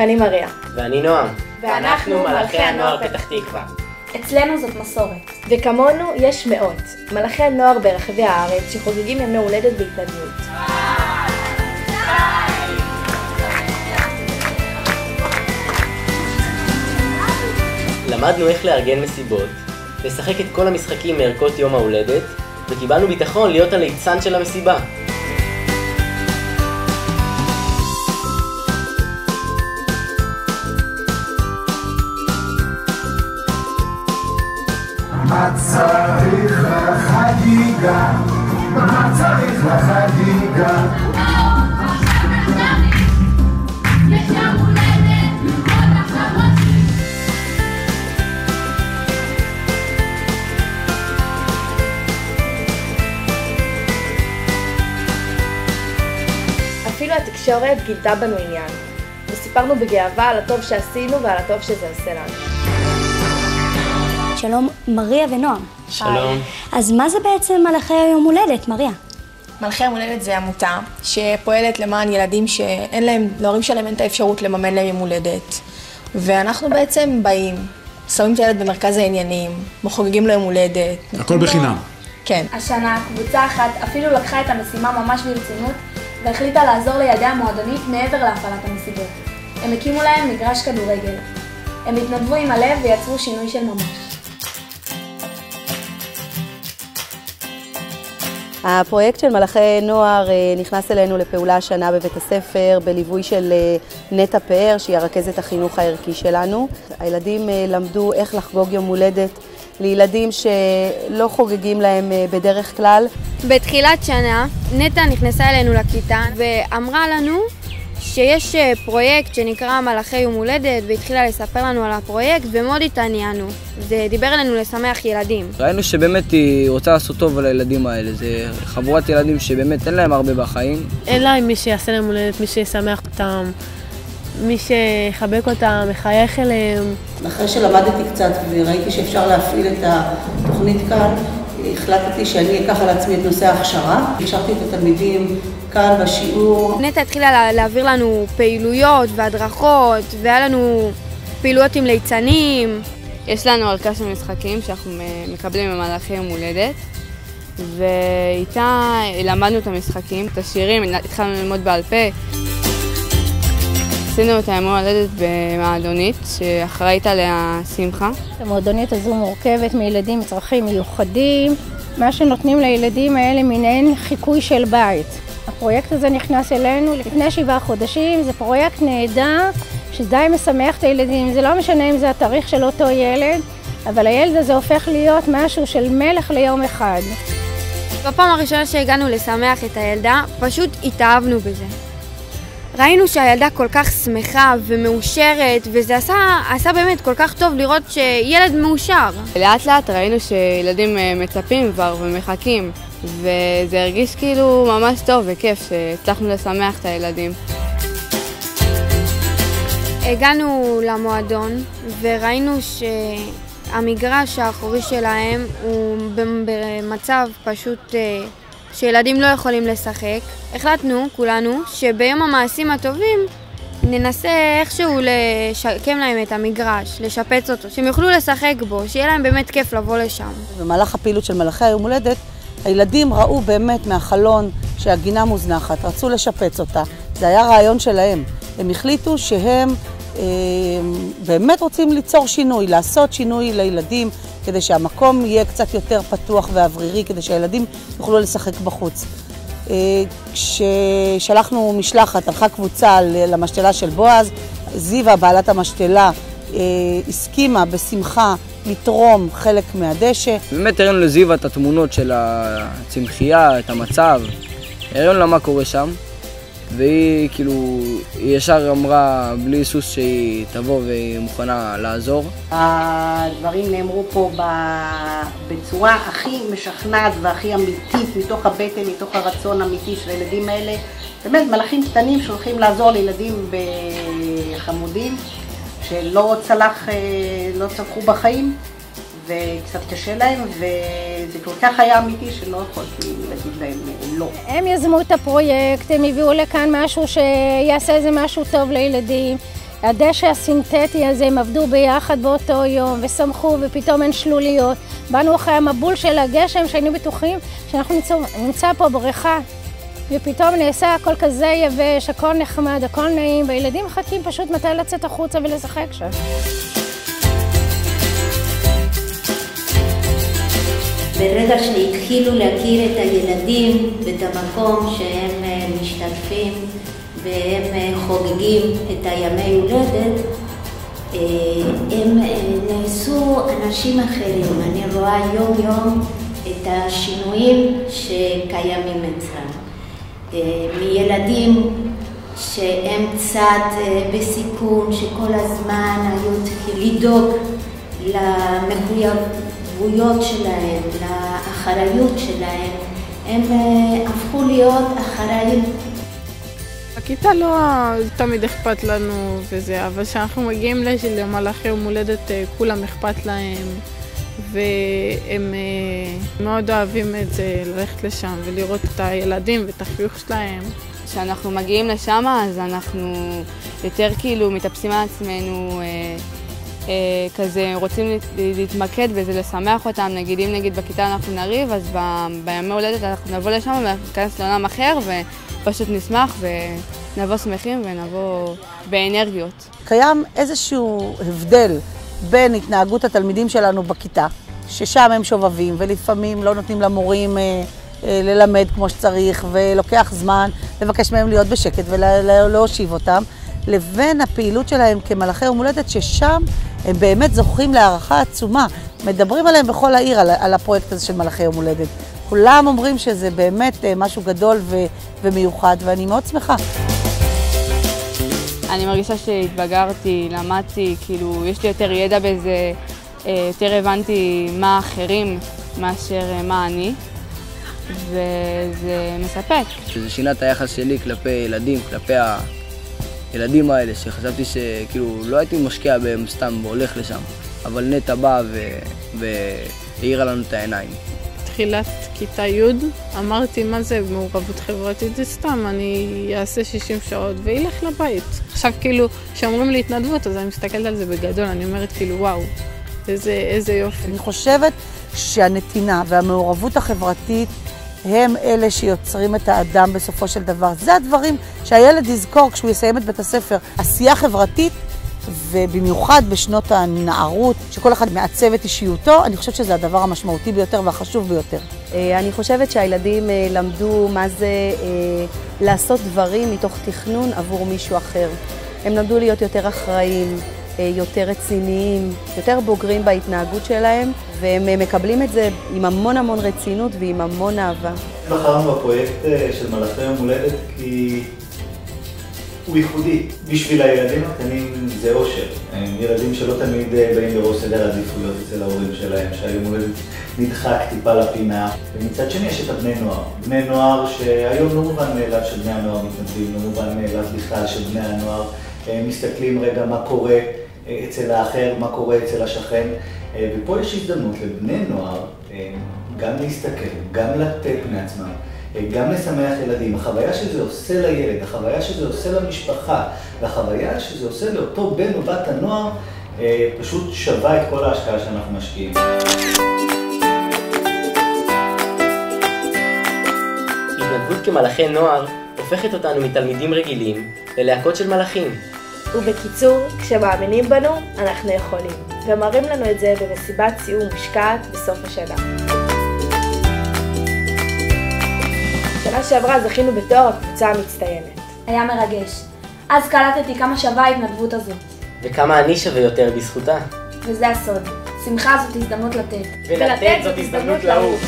ואני מריה. ואני נועם. ואנחנו מלאכי הנוער פתח תקווה. אצלנו זאת מסורת. וכמונו יש מאות, מלאכי הנוער ברחבי הארץ שחוגגים ימי הולדת בהתנדבות. למדנו איך לארגן מסיבות, לשחק את כל המשחקים מערכות יום ההולדת, וקיבלנו ביטחון להיות הליצן של המסיבה. התקשורת גילתה בנו עניין, וסיפרנו בגאווה על הטוב שעשינו ועל הטוב שזה עושה לנו. שלום, מריה ונועם. שלום. אז מה זה בעצם מלאכי היום הולדת, מריה? מלכי יום הולדת זה עמותה שפועלת למען ילדים שאין להם, להורים שלהם אין את האפשרות לממן להם יום הולדת. ואנחנו בעצם באים, שמים את הילד במרכז העניינים, חוגגים לו יום הולדת. הכל בחינם. כן. השנה קבוצה אחת אפילו לקחה את המשימה ממש ברצינות והחליטה לעזור לילדי המועדונית מעבר להפעלת המסיבות. הם הקימו להם מגרש כדורגל. הם התנדבו עם הלב ויצרו שינוי של ממש. הפרויקט של מלאכי נוער אה, נכנס אלינו לפעולה השנה בבית הספר בליווי של אה, נטע פאר, שהיא הרכזת החינוך הערכי שלנו. הילדים אה, למדו איך לחגוג יום הולדת לילדים שלא חוגגים להם בדרך כלל. בתחילת שנה נטע נכנסה אלינו לכיתה ואמרה לנו שיש פרויקט שנקרא מלאכי יום הולדת והתחילה לספר לנו על הפרויקט ומאוד התעניינו. זה דיבר אלינו לשמח ילדים. ראינו שבאמת היא רוצה לעשות טוב על הילדים האלה. זה חבורת ילדים שבאמת אין להם הרבה בחיים. אין להם מי שיעשה להם הולדת, מי שישמח אותם, מי שיחבק אותם, יחייך אליהם. אחרי שלמדתי קצת וראיתי שאפשר להפעיל את התוכנית כאן, החלטתי שאני אקח על עצמי את נושא ההכשרה. הכשרתי את התלמידים כאן בשיעור. נטע התחילה להעביר לנו פעילויות והדרכות, והיה לנו פעילויות עם ליצנים. יש לנו ערכה של משחקים שאנחנו מקבלים במהלכי יום הולדת, ואיתה למדנו את המשחקים, את השירים, התחלנו ללמוד בעל פה. עשינו את היום הולדת במועדונית, שאחראית עליה שמחה. המועדונית הזו מורכבת מילדים עם צרכים מיוחדים, מה שנותנים לילדים האלה מעין חיקוי של בית. הפרויקט הזה נכנס אלינו לפני שבעה חודשים, זה פרויקט נהדר, שדי משמח את הילדים, זה לא משנה אם זה התאריך של אותו ילד, אבל הילד הזה הופך להיות משהו של מלך ליום אחד. בפעם הראשונה שהגענו לשמח את הילדה, פשוט התאהבנו בזה. ראינו שהילדה כל כך שמחה ומאושרת, וזה עשה, עשה באמת כל כך טוב לראות שילד מאושר. לאט לאט ראינו שילדים מצפים כבר ומחכים, וזה הרגיש כאילו ממש טוב וכיף שהצלחנו לשמח את הילדים. הגענו למועדון וראינו שהמגרש האחורי שלהם הוא במצב פשוט שילדים לא יכולים לשחק. החלטנו, כולנו, שביום המעשים הטובים ננסה איכשהו לשקם להם את המגרש, לשפץ אותו, שהם יוכלו לשחק בו, שיהיה להם באמת כיף לבוא לשם. במהלך הפעילות של מלאכי היום הולדת, הילדים ראו באמת מהחלון שהגינה מוזנחת, רצו לשפץ אותה. זה היה רעיון שלהם. הם החליטו שהם אה, באמת רוצים ליצור שינוי, לעשות שינוי לילדים, כדי שהמקום יהיה קצת יותר פתוח ואוורירי, כדי שהילדים יוכלו לשחק בחוץ. כששלחנו משלחת, הלכה קבוצה למשתלה של בועז, זיווה, בעלת המשתלה, הסכימה בשמחה לתרום חלק מהדשא. באמת הראינו לזיווה את התמונות של הצמחייה, את המצב, הראינו לה מה קורה שם. והיא כאילו, היא ישר אמרה בלי היסוס שהיא תבוא והיא מוכנה לעזור. הדברים נאמרו פה בצורה הכי משכנעת והכי אמיתית, מתוך הבטן, מתוך הרצון האמיתי של הילדים האלה. באמת מלאכים קטנים שהולכים לעזור לילדים חמודים שלא צלח, לא צלחו בחיים. וקצת קשה להם, וזה כל כך היה אמיתי שלא יכולתי להגיד להם לא. הם יזמו את הפרויקט, הם הביאו לכאן משהו שיעשה איזה משהו טוב לילדים. הדשא הסינתטי הזה, הם עבדו ביחד באותו יום, ושמחו, ופתאום אין שלוליות. באנו אחרי המבול של הגשם, שהיינו בטוחים שאנחנו נמצא, נמצא פה בריכה, ופתאום נעשה הכל כזה יבש, הכל נחמד, הכל נעים, והילדים מחכים פשוט מתי לצאת החוצה ולשחק שם. ברגע שהתחילו להכיר את הילדים ואת המקום שהם אה, משתתפים והם אה, חוגגים את הימי הולדת, אה, הם נעשו אנשים אחרים. אני רואה יום יום את השינויים שקיימים אצלם. מילדים שהם קצת בסיכון, שכל הזמן היו צריכים לדאוג למחויבויות שלהם, לאחריות שלהם, הם הפכו להיות אחראים. בכיתה לא תמיד אכפת לנו וזה, אבל כשאנחנו מגיעים למלאכי יום הולדת כולם אכפת להם והם מאוד אוהבים את זה, ללכת לשם ולראות את הילדים ואת החיוך שלהם. כשאנחנו מגיעים לשם אז אנחנו יותר כאילו מתאפסים על עצמנו, אה, אה, כזה רוצים להתמקד בזה, לשמח אותם, נגיד אם נגיד בכיתה אנחנו נריב, אז ב, בימי הולדת אנחנו נבוא לשם וניכנס לעולם אחר ופשוט נשמח ונבוא שמחים ונבוא באנרגיות. קיים איזשהו הבדל בין התנהגות התלמידים שלנו בכיתה, ששם הם שובבים ולפעמים לא נותנים למורים אה, אה, ללמד כמו שצריך ולוקח זמן לבקש מהם להיות בשקט ולהושיב אותם, לבין הפעילות שלהם כמלאכי יום הולדת, ששם הם באמת זוכים להערכה עצומה. מדברים עליהם בכל העיר, על, על הפרויקט הזה של מלאכי יום הולדת. כולם אומרים שזה באמת אה, משהו גדול ו, ומיוחד, ואני מאוד שמחה. אני מרגישה שהתבגרתי, למדתי, כאילו, יש לי יותר ידע בזה, אה, יותר הבנתי מה האחרים מאשר אה, מה אני, וזה מספק. זה שינה את היחס שלי כלפי ילדים, כלפי הילדים האלה, שחשבתי שכאילו לא הייתי משקיע בהם סתם והולך לשם, אבל נטע באה והאירה לנו את העיניים. תחילת כיתה י', אמרתי, מה זה מעורבות חברתית? זה סתם, אני אעשה 60 שעות ואילך לבית. עכשיו כאילו, כשאומרים לי התנדבות, אז אני מסתכלת על זה בגדול, אני אומרת כאילו, וואו, איזה, איזה יופי. אני חושבת שהנתינה והמעורבות החברתית הם אלה שיוצרים את האדם בסופו של דבר. זה הדברים שהילד יזכור כשהוא יסיים את בית הספר. עשייה חברתית ובמיוחד בשנות הנערות, שכל אחד מעצב את אישיותו, אני חושבת שזה הדבר המשמעותי ביותר והחשוב ביותר. אה, אני חושבת שהילדים אה, למדו מה זה אה, לעשות דברים מתוך תכנון עבור מישהו אחר. הם למדו להיות יותר אחראיים, יותר רציניים, יותר בוגרים בהתנהגות שלהם, והם מקבלים את זה עם המון המון רצינות ועם המון אהבה. בחרנו בפרויקט של מלאכי יום הולדת כי הוא ייחודי. בשביל הילדים הקטנים זה אושר. הם ילדים שלא תמיד אה, באים בראש סדר העדיפויות אצל ההורים שלהם, שהיום הולדת נדחק טיפה לפינה. ומצד שני יש את הבני נוער. בני נוער שהיום לא מובן מאליו שבני הנוער מתנדבים, לא מובן מאליו בכלל שבני הנוער אה, מסתכלים רגע מה קורה אה, אצל האחר, מה קורה אצל השכן. ופה יש הזדמנות לבני נוער גם להסתכל, גם לתת מעצמם. גם לשמח ילדים. החוויה שזה עושה לילד, החוויה שזה עושה למשפחה, והחוויה שזה עושה לאותו בן או בת הנוער, אה, פשוט שווה את כל ההשקעה שאנחנו משקיעים. התנדבות כמלאכי נוער הופכת אותנו מתלמידים רגילים ללהקות של מלאכים. ובקיצור, כשמאמינים בנו, אנחנו יכולים. ומראים לנו את זה במסיבת סיום מושקעת בסוף השנה. שנה שעברה זכינו בתואר הקבוצה המצטיינת. היה מרגש. אז קלטתי כמה שווה ההתנדבות הזאת. וכמה אני שווה יותר בזכותה. וזה הסוד. שמחה זאת הזדמנות לתת. ולתת זאת הזדמנות לאהוב.